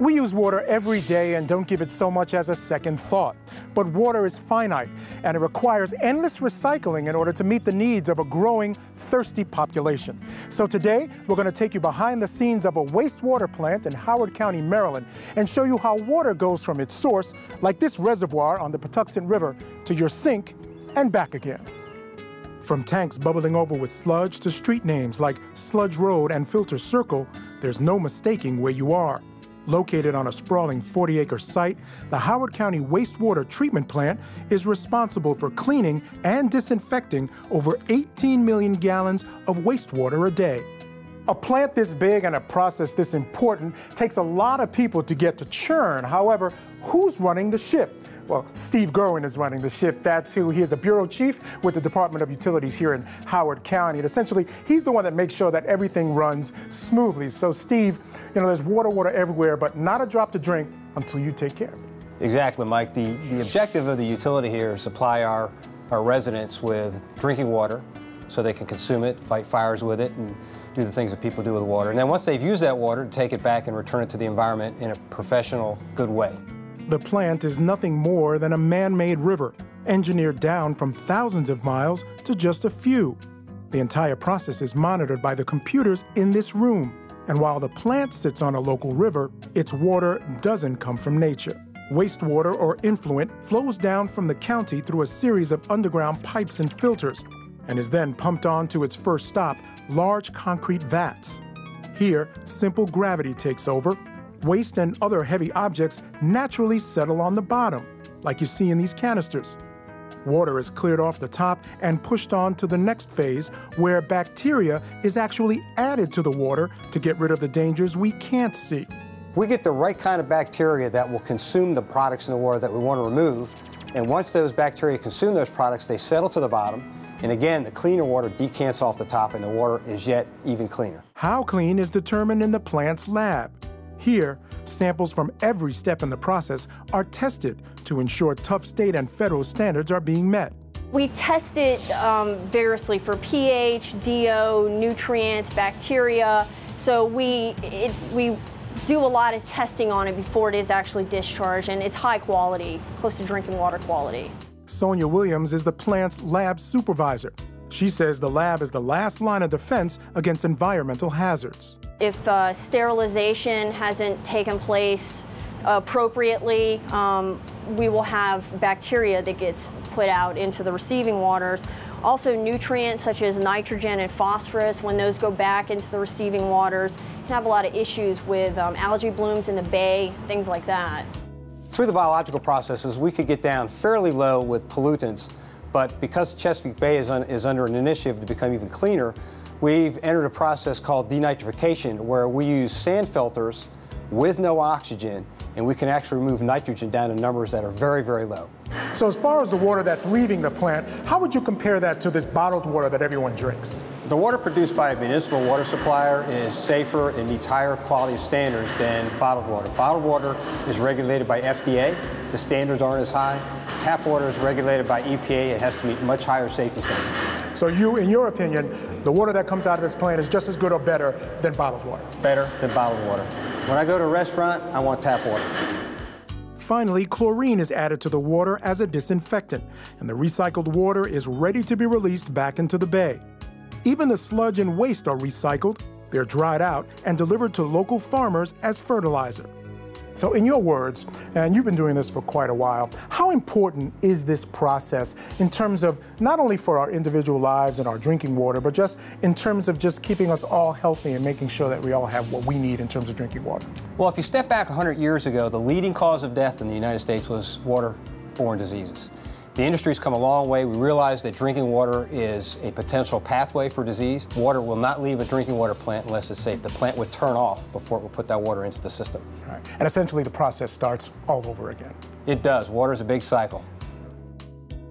We use water every day and don't give it so much as a second thought. But water is finite and it requires endless recycling in order to meet the needs of a growing, thirsty population. So today, we're going to take you behind the scenes of a wastewater plant in Howard County, Maryland, and show you how water goes from its source, like this reservoir on the Patuxent River, to your sink and back again. From tanks bubbling over with sludge to street names like Sludge Road and Filter Circle, there's no mistaking where you are. Located on a sprawling 40 acre site, the Howard County Wastewater Treatment Plant is responsible for cleaning and disinfecting over 18 million gallons of wastewater a day. A plant this big and a process this important takes a lot of people to get to churn. However, who's running the ship? Well, Steve Gerwin is running the ship. That's who he is a bureau chief with the Department of Utilities here in Howard County. And essentially, he's the one that makes sure that everything runs smoothly. So, Steve, you know, there's water, water everywhere, but not a drop to drink until you take care of it. Exactly, Mike. The, the objective of the utility here is supply our, our residents with drinking water so they can consume it, fight fires with it, and do the things that people do with water. And then once they've used that water, to take it back and return it to the environment in a professional, good way. The plant is nothing more than a man-made river, engineered down from thousands of miles to just a few. The entire process is monitored by the computers in this room. And while the plant sits on a local river, its water doesn't come from nature. Wastewater or influent flows down from the county through a series of underground pipes and filters and is then pumped on to its first stop, large concrete vats. Here, simple gravity takes over Waste and other heavy objects naturally settle on the bottom, like you see in these canisters. Water is cleared off the top and pushed on to the next phase, where bacteria is actually added to the water to get rid of the dangers we can't see. We get the right kind of bacteria that will consume the products in the water that we want to remove. And once those bacteria consume those products, they settle to the bottom. And again, the cleaner water decants off the top and the water is yet even cleaner. How clean is determined in the plant's lab. Here, samples from every step in the process are tested to ensure tough state and federal standards are being met. We test it um, vigorously for pH, DO, nutrients, bacteria. So we, it, we do a lot of testing on it before it is actually discharged, and it's high quality, close to drinking water quality. Sonia Williams is the plant's lab supervisor. She says the lab is the last line of defense against environmental hazards. If uh, sterilization hasn't taken place appropriately, um, we will have bacteria that gets put out into the receiving waters. Also nutrients such as nitrogen and phosphorus, when those go back into the receiving waters, can have a lot of issues with um, algae blooms in the bay, things like that. Through the biological processes, we could get down fairly low with pollutants, but because Chesapeake Bay is, un is under an initiative to become even cleaner, We've entered a process called denitrification where we use sand filters with no oxygen and we can actually remove nitrogen down to numbers that are very, very low. So as far as the water that's leaving the plant, how would you compare that to this bottled water that everyone drinks? The water produced by a municipal water supplier is safer and meets higher quality standards than bottled water. Bottled water is regulated by FDA. The standards aren't as high. Tap water is regulated by EPA. It has to meet much higher safety standards. So you, in your opinion, the water that comes out of this plant is just as good or better than bottled water? Better than bottled water. When I go to a restaurant, I want tap water. Finally, chlorine is added to the water as a disinfectant, and the recycled water is ready to be released back into the bay. Even the sludge and waste are recycled, they're dried out, and delivered to local farmers as fertilizer. So in your words, and you've been doing this for quite a while, how important is this process in terms of not only for our individual lives and our drinking water, but just in terms of just keeping us all healthy and making sure that we all have what we need in terms of drinking water? Well, if you step back 100 years ago, the leading cause of death in the United States was waterborne diseases. The industry's come a long way. We realize that drinking water is a potential pathway for disease. Water will not leave a drinking water plant unless it's safe. The plant would turn off before it would put that water into the system. Right. And essentially the process starts all over again. It does. Water is a big cycle.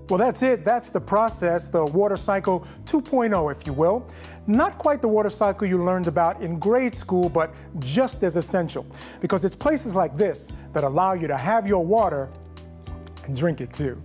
Well, that's it. That's the process, the water cycle 2.0, if you will. Not quite the water cycle you learned about in grade school, but just as essential. Because it's places like this that allow you to have your water and drink it too.